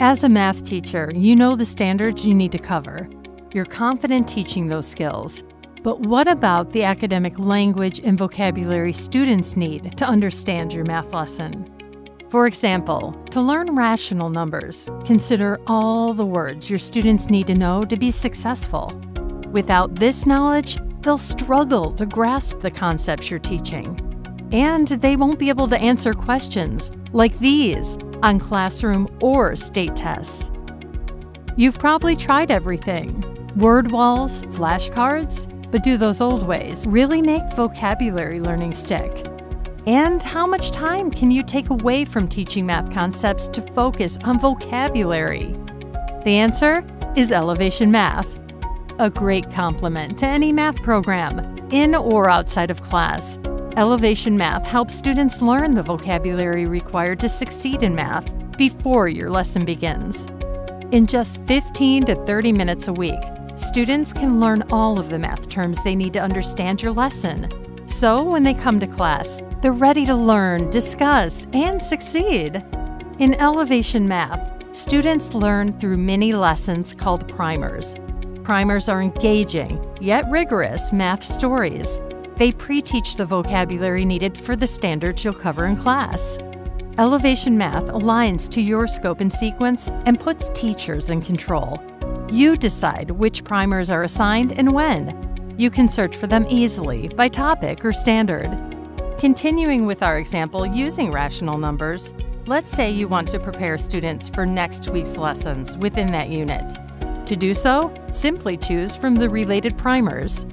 As a math teacher, you know the standards you need to cover. You're confident teaching those skills. But what about the academic language and vocabulary students need to understand your math lesson? For example, to learn rational numbers, consider all the words your students need to know to be successful. Without this knowledge, they'll struggle to grasp the concepts you're teaching. And they won't be able to answer questions like these on classroom or state tests. You've probably tried everything word walls, flashcards, but do those old ways really make vocabulary learning stick? And how much time can you take away from teaching math concepts to focus on vocabulary? The answer is Ellevation Math, a great complement to any math program, in or outside of class. Ellevation Math helps students learn the vocabulary required to succeed in math before your lesson begins. In just 15 to 30 minutes a week, students can learn all of the math terms they need to understand your lesson. So when they come to class, they're ready to learn, discuss, and succeed. In Ellevation Math, students learn through mini lessons called primers. Primers are engaging, yet rigorous math stories. They pre teach the vocabulary needed for the standards you'll cover in class. Ellevation Math aligns to your scope and sequence and puts teachers in control. You decide which primers are assigned and when. You can search for them easily by topic or standard. Continuing with our example using rational numbers, let's say you want to prepare students for next week's lessons within that unit. To do so, simply choose from the related primers.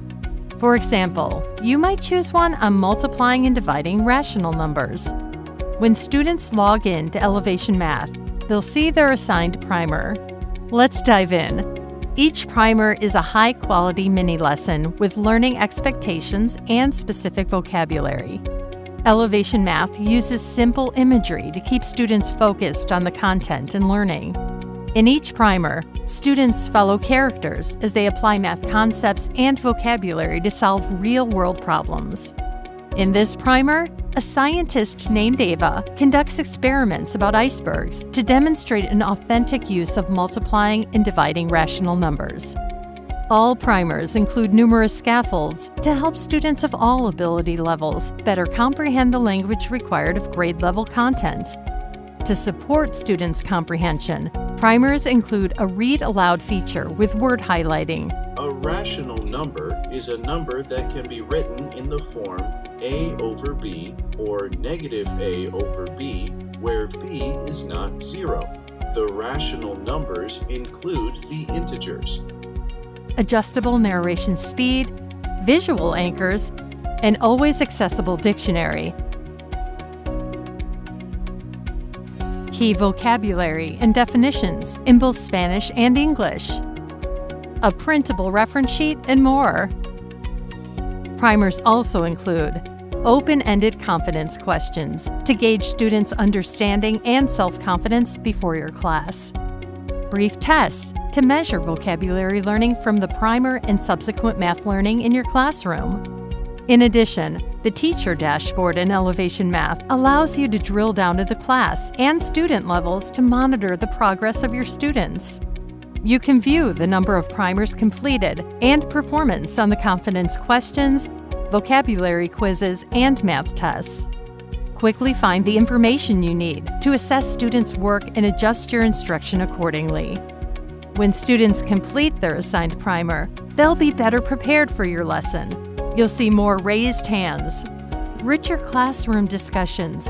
For example, you might choose one on multiplying and dividing rational numbers. When students log in to Ellevation Math, they'll see their assigned primer. Let's dive in. Each primer is a high quality mini lesson with learning expectations and specific vocabulary. Ellevation Math uses simple imagery to keep students focused on the content and learning. In each primer, students follow characters as they apply math concepts and vocabulary to solve real world problems. In this primer, a scientist named Ava conducts experiments about icebergs to demonstrate an authentic use of multiplying and dividing rational numbers. All primers include numerous scaffolds to help students of all ability levels better comprehend the language required of grade level content. To support students' comprehension, primers include a read aloud feature with word highlighting. A rational number is a number that can be written in the form a over b or negative a over b, where b is not zero. The rational numbers include the integers. Adjustable narration speed, visual anchors, an always accessible dictionary key vocabulary and definitions in both Spanish and English, a printable reference sheet, and more. Primers also include open ended confidence questions to gauge students' understanding and self confidence before your class, brief tests to measure vocabulary learning from the primer and subsequent math learning in your classroom. In addition, the teacher dashboard in Ellevation Math allows you to drill down to the class and student levels to monitor the progress of your students. You can view the number of primers completed and performance on the confidence questions, vocabulary quizzes, and math tests. Quickly find the information you need to assess students' work and adjust your instruction accordingly. When students complete their assigned primer, they'll be better prepared for your lesson You'll see more raised hands, richer classroom discussions,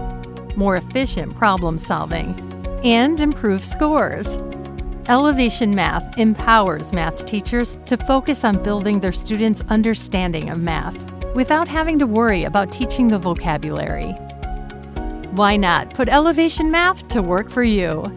more efficient problem solving, and improved scores. Ellevation Math empowers math teachers to focus on building their students' understanding of math without having to worry about teaching the vocabulary. Why not put Ellevation Math to work for you?